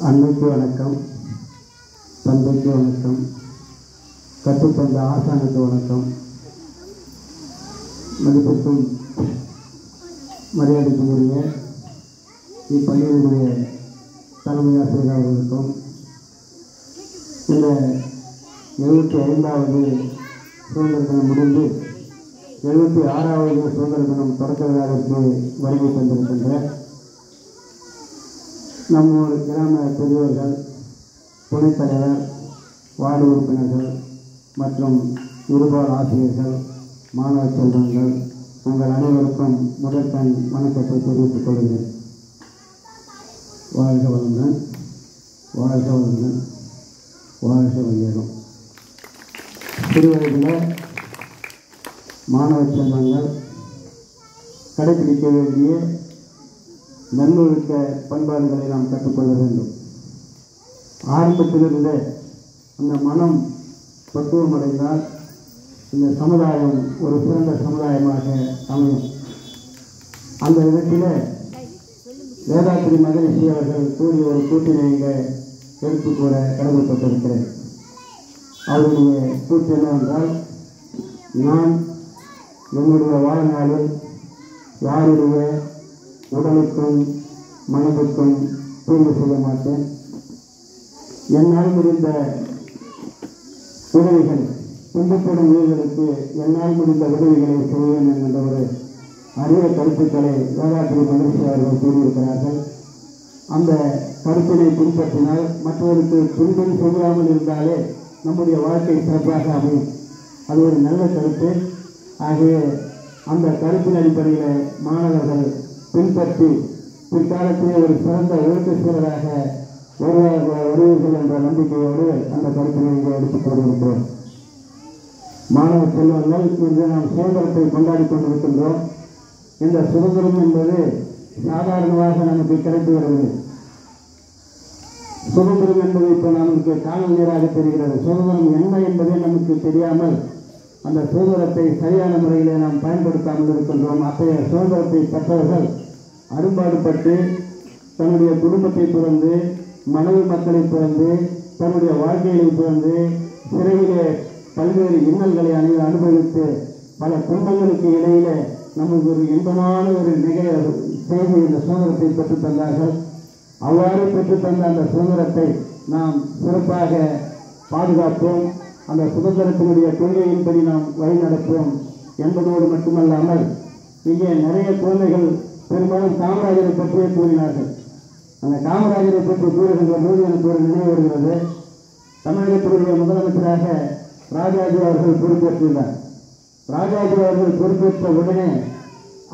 அன்னைக்கு வணக்கம் தந்தைக்கு வணக்கம் கற்றுத்தந்த ஆசானுக்கு வணக்கம். மதிப்பிற்கும் மரியாதைக்குரிய இப்பள்ளியினுடைய தலைமை ஆசிரியர் அவர்களுக்கும் இந்த எழுபத்தி ஐந்தாவது சுதந்திர தினம் முடிந்து எழுபத்தி ஆறாவது சுதந்திர தினம் தொடக்க விழாவிற்கு வருகை தந்திருக்கின்ற நம்ம கிராம பெரியவர்கள் துணைத்தலைவர் வார்டு உறுப்பினர்கள் மற்றும் இருபால் ஆசிரியர்கள் மாணவ செல்வங்கள் உங்கள் அனைவருக்கும் முதற்கண் வணக்கத்தை தெரிவித்துக் கொள்கிறேன். வாழ்க வளமுடன் வாழ்க வளமுடன் வாழ்க வையகம் சிறுவயதில் மாணவ செல்வங்கள் கடைபிடிக்க வேண்டிய நல்லொழுக்க பண்பாடுகளை நாம் கற்றுக்கொள்ள வேண்டும். ஆரம்பத்திலிருந்தே அந்த மனம் பக்குவமடைந்தால் இந்த சமுதாயம் ஒரு சிறந்த சமுதாயமாக அமையும். அந்த விதத்தில் வேதாத்திரி மகரிஷி அவர்கள் கூறிய ஒரு கூட்டினை இங்கே எடுத்து கூற கடமைப்பட்டிருக்கிறேன். அவருடைய கூற்று என்னவென்றால் நான் என்னுடைய வாழ்நாளில் யாருடைய உடலுக்கும் மனதுக்கும் தீங்கு செய்ய மாட்டேன். என்னால் முடிந்த உதவிகள் துன்பப்படும் உயிர்களுக்கு என்னால் முடிந்த உதவிகளை செய்வேன் என்கின்ற ஒரு அரிய கருத்துக்களை வேதாத்திரி மகிழ்ச்சி அவர்கள் கூறியிருக்கிறார்கள். அந்த கருத்தினை பின்பற்றினால் மற்றவருக்கு துன்பம் செய்யாமல் இருந்தாலே நம்முடைய வாழ்க்கை சிறப்பாக அமையும். அது ஒரு நல்ல கருத்து. ஆகவே அந்த கருத்தின் அடிப்படையில் மாணவர்கள் பின்பற்றி பிற்காலத்திலே ஒரு சிறந்த ஒழுக்கசீலராக உருவாக வருவீர்கள் என்ற நம்பிக்கையோடு அந்த கருத்தினை இங்கே எடுத்துக் கொண்டிருக்கிறோம். மாணவ செல்வங்கள் இன்று நாம் சுதந்திரத்தை கொண்டாடி கொண்டிருக்கின்றோம். இந்த சுதந்திரம் என்பது சாதாரணமாக நமக்கு கிடைத்து வருகிறது. சுதந்திரம் என்பது இப்போ நமக்கு காணல் நீராக தெரிகிறது. சுதந்திரம் என்ன என்பதே நமக்கு தெரியாமல் அந்த சுதந்திரத்தை சரியான முறையிலே நாம் பயன்படுத்தாமல் இருக்கின்றோம். அத்தகைய சுதந்திரத்தை பெற்றவர்கள் அரும்பாடுபட்டு தன்னுடைய குடும்பத்தை பிறந்து மனைவி மக்களை பிறந்து தன்னுடைய வாழ்க்கையை பிறந்து சிறையிலே பல்வேறு இன்னல்களை அணி அனுபவித்து பல துன்பங்களுக்கு இடையிலே நமக்கு ஒரு இன்பமான ஒரு நிகழ செய்தி இந்த சுதந்திரத்தை பெற்றுத் தந்தார்கள். அவ்வாறு பெற்றுத்தந்த அந்த சுதந்திரத்தை நாம் சிறப்பாக பாதுகாப்போம். அந்த சுதந்திரத்தினுடைய கொள்கையின்படி நாம் வழிநடப்போம் என்பதோடு மட்டுமல்லாமல் இங்கே நிறைய குழந்தைகள் பெரும்பாலும் காமராஜரை பற்றியே கூறினார்கள். அந்த காமராஜரை பற்றி கூறுகின்ற போது எனக்கு ஒரு நினைவு வருகிறது. தமிழகத்தினுடைய முதலமைச்சராக ராஜாஜி அவர்கள் பொறுப்பேற்றுள்ளார் ராஜாஜி அவர்கள் பொறுப்பேற்ற உடனே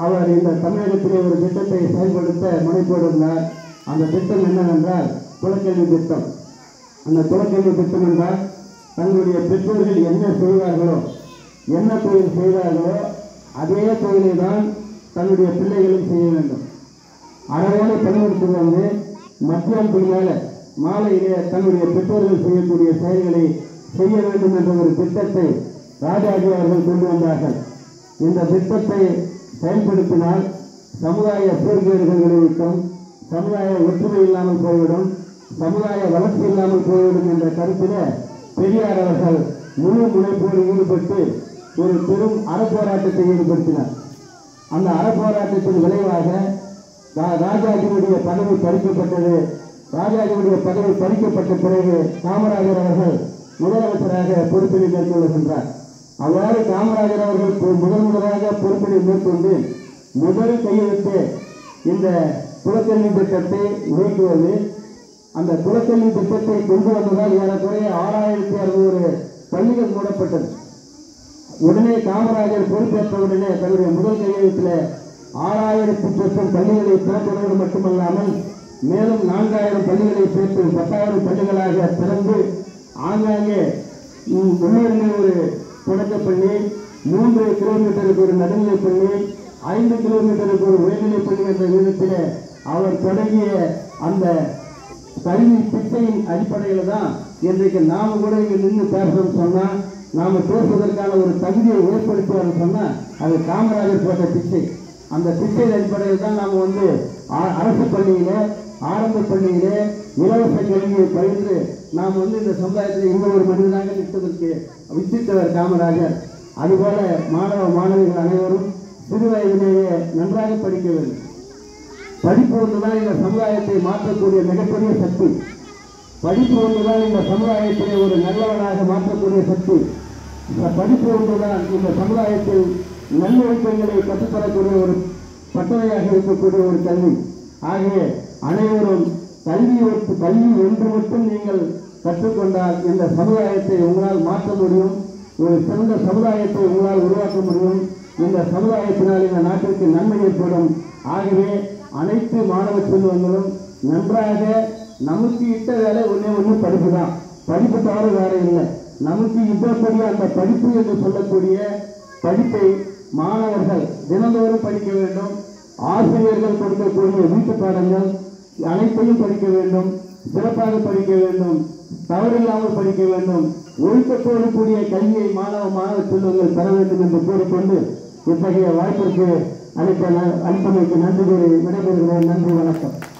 அவர் இந்த தமிழகத்திலே ஒரு திட்டத்தை செயல்படுத்த முனைப்போடுள்ளார் அந்த திட்டம் என்னவென்றால் குலக்கல்வி திட்டம். அந்த குலக்கல்வி திட்டம் என்றால் தங்களுடைய பெற்றோர்கள் என்ன செய்வார்களோ என்ன தொழில் செய்தார்களோ அதே தொழிலை தான் தன்னுடைய பிள்ளைகளும் செய்ய வேண்டும். அழகான பணிபுரித்து வந்து மத்தியம் பின்னால மாலையிலே தன்னுடைய பெற்றோர்கள் செய்யக்கூடிய செயல்களை செய்ய வேண்டும் என்ற ஒரு திட்டத்தை ராஜாஜி அவர்கள் கொண்டு வந்தார்கள். இந்த திட்டத்தை செயல்படுத்தினால் சமுதாய சீர்கேடுகள் விளைவிக்கும் சமுதாய ஒற்றுமை இல்லாமல் போய்விடும் சமுதாய வளர்ச்சி இல்லாமல் போய்விடும் என்ற கருத்தில் பெரியார் அவர்கள் முழு முனைப்போடு ஈடுபட்டு ஒரு பெரும் அறப்போராட்டத்தை ஈடுபடுத்தினார். அந்த அறப்போராட்டத்தின் விளைவாக ரா- ராஜாஜியுடைய பதவி பறிக்கப்பட்டது. ராஜாஜியுடைய பதவி பறிக்கப்பட்ட பிறகு காமராஜர் அவர்கள் முதலமைச்சராக பொறுப்பினை மேற்கொள்கின்றார். அவ்வாறு காமராஜர் அவர்கள் பொ- முதல் முதலாக பொறுப்பினை மேற்கொண்டு முதல் கையெழுத்து இந்த குலக்கல்வி திட்டத்தை இயக்குவது அந்த குலக்கல்வி திட்டத்தை கொண்டு வந்ததால் ஏறக்குறைய ஆறாயிரத்தி அறுநூறு பள்ளிகள் மூடப்பட்டது. உடனே காமராஜர் பொறுப்பேற்ற உடனே தன்னுடைய முதல் கையெழுத்தில் ஆறாயிரத்தி சொச்சம் பள்ளிகளை திறப்பதோடு மட்டுமல்லாமல் மேலும் நான்காயிரம் பள்ளிகளை சேர்த்து பத்தாயிரம் பள்ளிகளாக திறந்து ஆங்காங்கே ம், முன்னேறின ஒரு தொடக்கப் பள்ளி மூன்று கிலோமீட்டருக்கு ஒரு நடுநிலை பள்ளி ஐந்து கிலோமீட்டருக்கு ஒரு உயர்நிலை பள்ளி என்ற விதத்தில் அவர் தொடங்கிய அந்த கல்வி பிச்சையின் அடிப்படையில் தான் இன்றைக்கு நாம கூட இங்க நின்று பேசணும்னு சொன்னா நாம பேசுவதற்கான ஒரு தகுதியை ஏற்படுத்துவார்னு சொன்னா அது காமராஜர் போட்ட பிச்சை. அந்த பிச்சையின் அடிப்படையில் தான் நாம் வந்து அ- அரசு பள்ளியிலே ஆரம்ப பள்ளியிலே இலவச கல்வியை பயின்று நாம் வந்து இந்த சமுதாயத்தில் இங்க ஒரு மனிதனாக நிற்பதற்கு வித்தித்தவர் காமராஜர். அதுபோல மாணவ மாணவிகள் அனைவரும் சிறு வயதிலேயே நன்றாக படிக்க வேண்டும். படிப்பு ஒன்றுதான் இந்த சமுதாயத்தை மாற்றக்கூடிய மிகப்பெரிய சக்தி. படிப்பு ஒன்றுதான் இந்த சமுதாயத்தை ஒரு நல்லவனாக மாற்றக்கூடிய சக்தி. இந்த படிப்பு ஒன்றுதான் இந்த சமுதாயத்தில் நல்லொழுக்கங்களை கற்றுத்தரக்கூடிய ஒரு பட்டறையாக இருக்கக்கூடிய ஒரு கல்வி. ஆகிய அனைவரும் கல்வி ஒட்டு கல்வி ஒன்று மட்டும் நீங்கள் கற்றுக்கொண்டால் இந்த சமுதாயத்தை உங்களால் மாற்ற முடியும். ஒரு சிறந்த சமுதாயத்தை உங்களால் உருவாக்க முடியும். இந்த சமுதாயத்தினால் இந்த நாட்டிற்கு நன்மை ஏற்படும். ஆகவே அனைத்து மாணவ செல்வங்களும் நன்றாக நமக்கு இட்ட வேலை ஒன்றே ஒன்று படிப்பு தான் படிப்பு தவிர வேற இல்லை. நமக்கு இப்பக்கூடிய அந்த படிப்பு என்று சொல்லக்கூடிய படிப்பை மாணவர்கள் தினந்தோறும் படிக்க வேண்டும். ஆசிரியர்கள் கொடுக்கக்கூடிய வீட்டு பாடங்கள் அனைத்தையும் படிக்க வேண்டும். சிறப்பாக படிக்க வேண்டும். தவறில்லாமல் படிக்க வேண்டும். ஒழுக்கத்தோடு கூடிய கல்வியை மாணவ மாணவ செல்வங்கள் பெற வேண்டும் என்று கூறிக்கொண்டு இத்தகைய வாய்ப்பிற்கு அளித்த ந- அளித்தமைக்கு நன்றி கூறி விடைபெறுகிறேன் நன்றி வணக்கம்.